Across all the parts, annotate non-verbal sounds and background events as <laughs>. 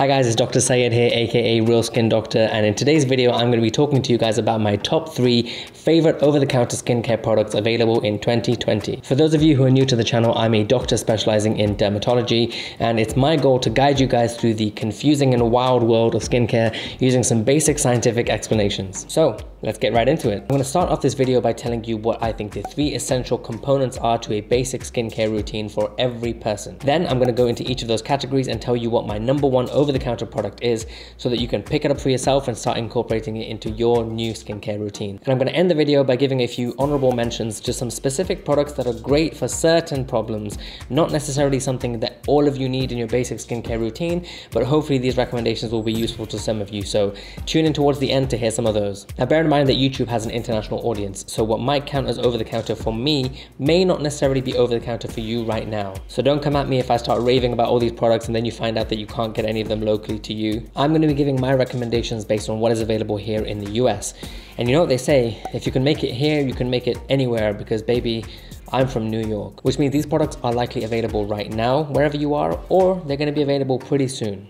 Hi guys, it's Dr. Syed here, aka Real Skin Doctor, and in today's video, I'm going to be talking to you guys about my top three favorite over-the-counter skincare products available in 2020. For those of you who are new to the channel, I'm a doctor specializing in dermatology, and it's my goal to guide you guys through the confusing and wild world of skincare using some basic scientific explanations. So, let's get right into it. I'm going to start off this video by telling you what I think the three essential components are to a basic skincare routine for every person. Then I'm going to go into each of those categories and tell you what my number one over over-the-counter product is so that you can pick it up for yourself and start incorporating it into your new skincare routine. And I'm going to end the video by giving a few honorable mentions to some specific products that are great for certain problems, not necessarily something that all of you need in your basic skincare routine, but hopefully these recommendations will be useful to some of you. So tune in towards the end to hear some of those. Now bear in mind that YouTube has an international audience, so what might count as over-the-counter for me may not necessarily be over-the-counter for you right now. So don't come at me if I start raving about all these products and then you find out that you can't get any of them locally to you. I'm going to be giving my recommendations based on what is available here in the US. And you know what they say, if you can make it here, you can make it anywhere because baby, I'm from New York, which means these products are likely available right now, wherever you are, or they're going to be available pretty soon.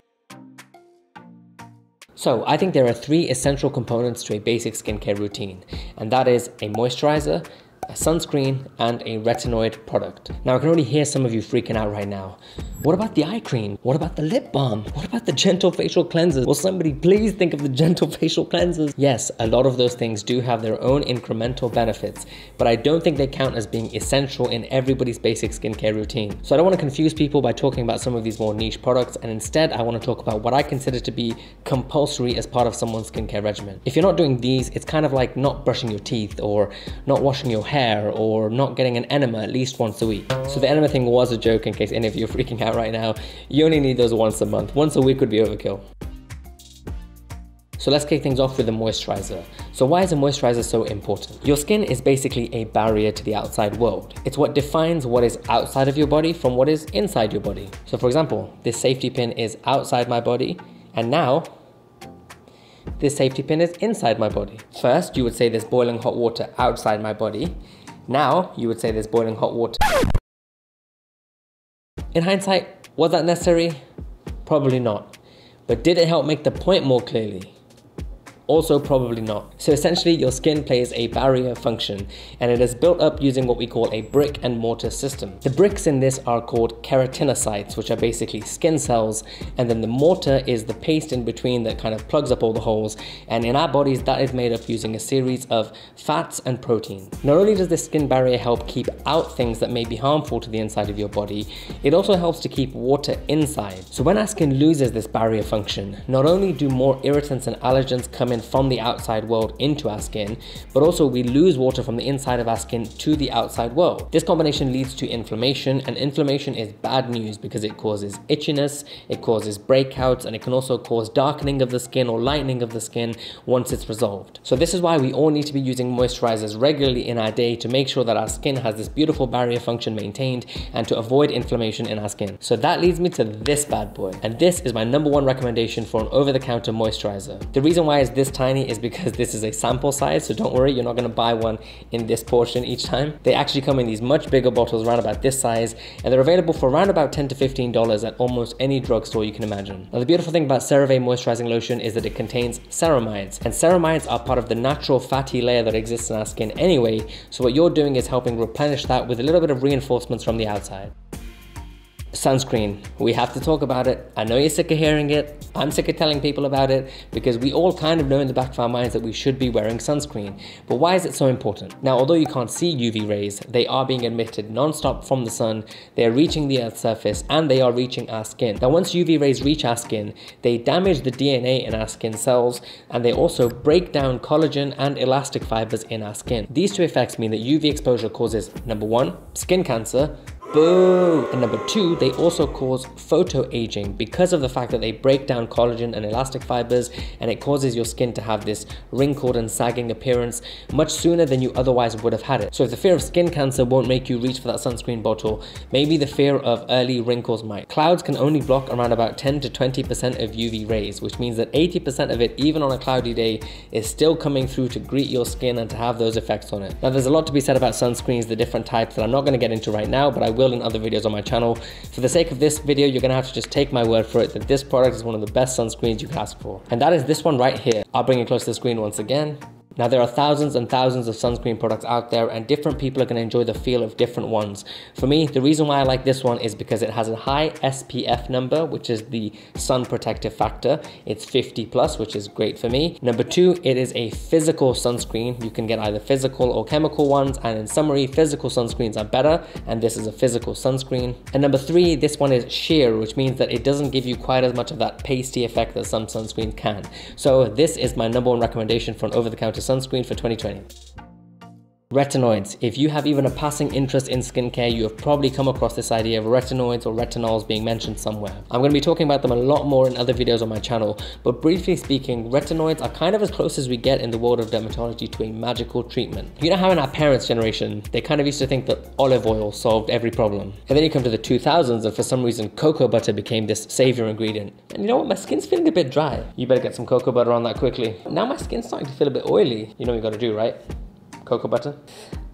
So I think there are three essential components to a basic skincare routine, and that is a moisturizer, a sunscreen, and a retinoid product. Now I can already hear some of you freaking out right now. What about the eye cream? What about the lip balm? What about the gentle facial cleansers? Will somebody please think of the gentle <laughs> facial cleansers? Yes, a lot of those things do have their own incremental benefits, but I don't think they count as being essential in everybody's basic skincare routine. So I don't want to confuse people by talking about some of these more niche products, and instead I want to talk about what I consider to be compulsory as part of someone's skincare regimen. If you're not doing these, it's kind of like not brushing your teeth or not washing your hair or not getting an enema at least once a week. So the enema thing was a joke in case any of you are freaking out right now, you only need those once a month. Once a week would be overkill. So let's kick things off with the moisturizer. So why is a moisturizer so important? Your skin is basically a barrier to the outside world. It's what defines what is outside of your body from what is inside your body. So for example, this safety pin is outside my body and now this safety pin is inside my body. First, you would say there's boiling hot water outside my body. Now, you would say there's boiling hot water in hindsight, was that necessary? Probably not. But did it help make the point more clearly? Also probably not. So essentially your skin plays a barrier function and it is built up using what we call a brick and mortar system. The bricks in this are called keratinocytes which are basically skin cells and then the mortar is the paste in between that kind of plugs up all the holes and in our bodies that is made up using a series of fats and protein. Not only does this skin barrier help keep out things that may be harmful to the inside of your body, it also helps to keep water inside. So when our skin loses this barrier function, not only do more irritants and allergens come in from the outside world into our skin, but also we lose water from the inside of our skin to the outside world. This combination leads to inflammation, and inflammation is bad news because it causes itchiness, it causes breakouts, and it can also cause darkening of the skin or lightening of the skin once it's resolved. So this is why we all need to be using moisturizers regularly in our day to make sure that our skin has this beautiful barrier function maintained and to avoid inflammation in our skin. So that leads me to this bad boy. And this is my number one recommendation for an over-the-counter moisturizer. The reason why is this tiny is because this is a sample size, so don't worry, you're not gonna buy one in this portion each time. They actually come in these much bigger bottles around about this size, and they're available for around about 10 to $15 at almost any drugstore you can imagine. Now the beautiful thing about CeraVe moisturizing lotion is that it contains ceramides, and ceramides are part of the natural fatty layer that exists in our skin anyway, so what you're doing is helping replenish that with a little bit of reinforcements from the outside. Sunscreen, we have to talk about it. I know you're sick of hearing it. I'm sick of telling people about it because we all kind of know in the back of our minds that we should be wearing sunscreen. But why is it so important? Now, although you can't see UV rays, they are being emitted non-stop from the sun, they are reaching the earth's surface, and they are reaching our skin. Now, once UV rays reach our skin, they damage the DNA in our skin cells, and they also break down collagen and elastic fibers in our skin. These two effects mean that UV exposure causes, number one, skin cancer, Boo! And number two, they also cause photo aging because of the fact that they break down collagen and elastic fibers and it causes your skin to have this wrinkled and sagging appearance much sooner than you otherwise would have had it. So if the fear of skin cancer won't make you reach for that sunscreen bottle, maybe the fear of early wrinkles might. Clouds can only block around about 10 to 20% of UV rays, which means that 80% of it, even on a cloudy day, is still coming through to greet your skin and to have those effects on it. Now there's a lot to be said about sunscreens, the different types that I'm not going to get into right now, but I will in other videos on my channel. For the sake of this video, you're gonna have to just take my word for it that this product is one of the best sunscreens you can ask for. And that is this one right here. I'll bring it close to the screen once again. Now there are thousands and thousands of sunscreen products out there and different people are going to enjoy the feel of different ones. For me, the reason why I like this one is because it has a high SPF number, which is the sun protective factor. It's 50 plus, which is great for me. Number two, it is a physical sunscreen. You can get either physical or chemical ones. And in summary, physical sunscreens are better. And this is a physical sunscreen. And number three, this one is sheer, which means that it doesn't give you quite as much of that pasty effect that some sunscreen can. So this is my number one recommendation for an over-the-counter sunscreen for 2020. Retinoids. If you have even a passing interest in skincare, you have probably come across this idea of retinoids or retinols being mentioned somewhere. I'm going to be talking about them a lot more in other videos on my channel, but briefly speaking, retinoids are kind of as close as we get in the world of dermatology to a magical treatment. You know how in our parents' generation, they kind of used to think that olive oil solved every problem. And then you come to the 2000s and for some reason cocoa butter became this savior ingredient. And you know what, my skin's feeling a bit dry. You better get some cocoa butter on that quickly. Now my skin's starting to feel a bit oily. You know what you gotta do, right? Cocoa butter.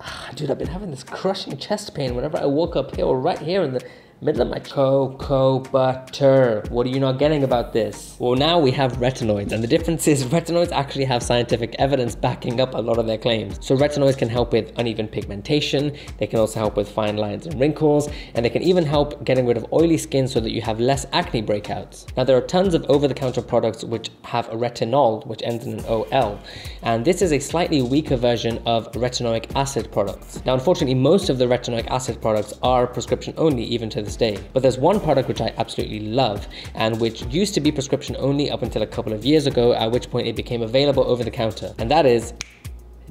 Ah, dude, I've been having this crushing chest pain whenever I woke up here or right here in the middle of my cocoa butter. What are you not getting about this? Well, now we have retinoids, and the difference is retinoids actually have scientific evidence backing up a lot of their claims. So retinoids can help with uneven pigmentation, they can also help with fine lines and wrinkles, and they can even help getting rid of oily skin so that you have less acne breakouts. Now, there are tons of over-the-counter products which have a retinol, which ends in an OL, and this is a slightly weaker version of retinoic acid products. Now, unfortunately, most of the retinoic acid products are prescription only, even to this day. But there's one product which I absolutely love and which used to be prescription only up until a couple of years ago, at which point it became available over the counter. And that is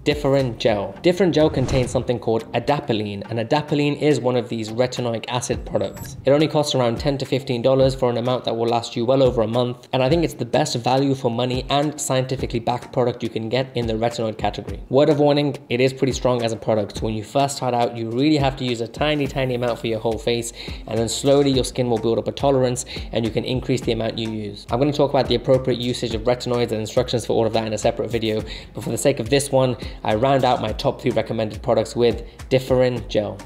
Differin Gel. Differin Gel contains something called adapalene, and adapalene is one of these retinoic acid products. It only costs around 10 to $15 for an amount that will last you well over a month, and I think it's the best value for money and scientifically backed product you can get in the retinoid category. Word of warning, it is pretty strong as a product. When you first start out, you really have to use a tiny, tiny amount for your whole face, and then slowly your skin will build up a tolerance and you can increase the amount you use. I'm going to talk about the appropriate usage of retinoids and instructions for all of that in a separate video, but for the sake of this one, I round out my top three recommended products with Differin Gel.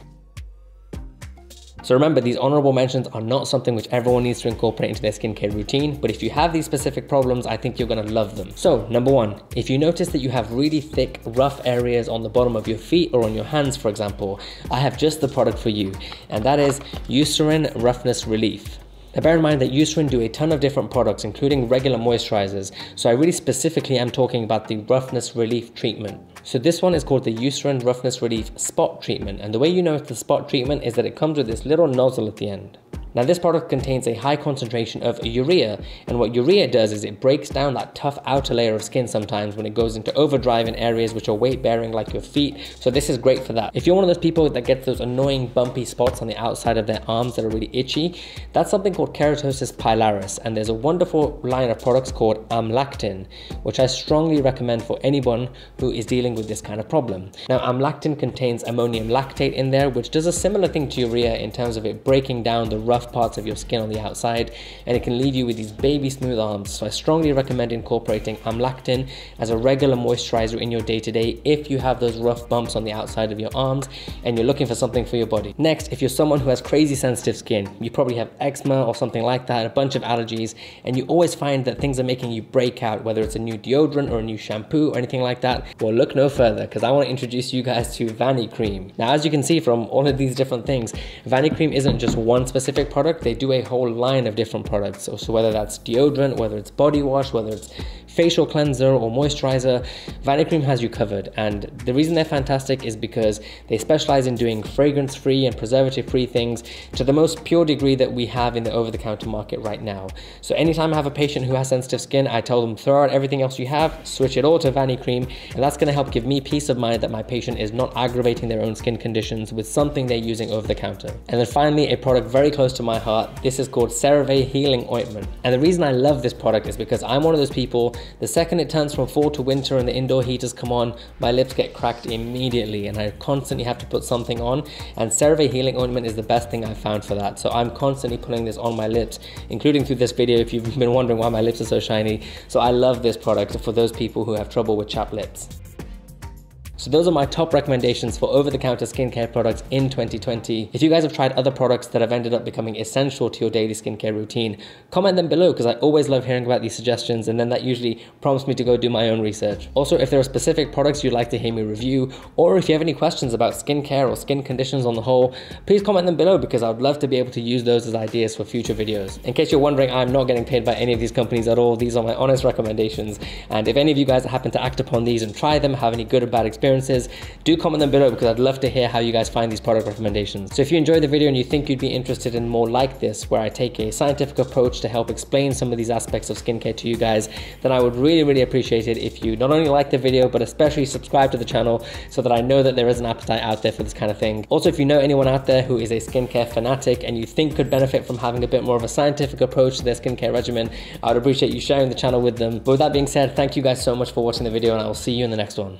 So remember, these honorable mentions are not something which everyone needs to incorporate into their skincare routine, but if you have these specific problems, I think you're gonna love them. So number one, if you notice that you have really thick, rough areas on the bottom of your feet or on your hands, for example, I have just the product for you, and that is Eucerin Roughness Relief. Now bear in mind that Eucerin do a ton of different products, including regular moisturizers, so I really specifically am talking about the roughness relief treatment. So this one is called the Eucerin Roughness Relief Spot Treatment, and the way you know it's the spot treatment is that it comes with this little nozzle at the end. Now this product contains a high concentration of urea and what urea does is it breaks down that tough outer layer of skin sometimes when it goes into overdrive in areas which are weight bearing like your feet so this is great for that. If you're one of those people that gets those annoying bumpy spots on the outside of their arms that are really itchy that's something called keratosis pilaris and there's a wonderful line of products called amlactin which I strongly recommend for anyone who is dealing with this kind of problem. Now amlactin contains ammonium lactate in there which does a similar thing to urea in terms of it breaking down the rough rough parts of your skin on the outside and it can leave you with these baby smooth arms. So I strongly recommend incorporating amlactin as a regular moisturizer in your day to day if you have those rough bumps on the outside of your arms and you're looking for something for your body. Next, if you're someone who has crazy sensitive skin, you probably have eczema or something like that, a bunch of allergies, and you always find that things are making you break out, whether it's a new deodorant or a new shampoo or anything like that, well look no further because I want to introduce you guys to Vanicream. Now as you can see from all of these different things, Vanicream isn't just one specific product, they do a whole line of different products. So, so whether that's deodorant, whether it's body wash, whether it's facial cleanser or moisturizer, Vanicream has you covered. And the reason they're fantastic is because they specialize in doing fragrance free and preservative free things to the most pure degree that we have in the over the counter market right now. So anytime I have a patient who has sensitive skin, I tell them throw out everything else you have, switch it all to Vanicream, and that's gonna help give me peace of mind that my patient is not aggravating their own skin conditions with something they're using over the counter. And then finally, a product very close to my heart, this is called CeraVe Healing Ointment. And the reason I love this product is because I'm one of those people the second it turns from fall to winter and the indoor heaters come on, my lips get cracked immediately and I constantly have to put something on. And CeraVe Healing Ointment is the best thing I've found for that. So I'm constantly putting this on my lips, including through this video if you've <laughs> been wondering why my lips are so shiny. So I love this product for those people who have trouble with chapped lips. So those are my top recommendations for over-the-counter skincare products in 2020. If you guys have tried other products that have ended up becoming essential to your daily skincare routine, comment them below because I always love hearing about these suggestions and then that usually prompts me to go do my own research. Also, if there are specific products you'd like to hear me review, or if you have any questions about skincare or skin conditions on the whole, please comment them below because I would love to be able to use those as ideas for future videos. In case you're wondering, I'm not getting paid by any of these companies at all. These are my honest recommendations. And if any of you guys happen to act upon these and try them, have any good or bad experiences, experiences, do comment them below because I'd love to hear how you guys find these product recommendations. So if you enjoyed the video and you think you'd be interested in more like this, where I take a scientific approach to help explain some of these aspects of skincare to you guys, then I would really, really appreciate it if you not only like the video, but especially subscribe to the channel so that I know that there is an appetite out there for this kind of thing. Also, if you know anyone out there who is a skincare fanatic and you think could benefit from having a bit more of a scientific approach to their skincare regimen, I would appreciate you sharing the channel with them. But with that being said, thank you guys so much for watching the video and I will see you in the next one.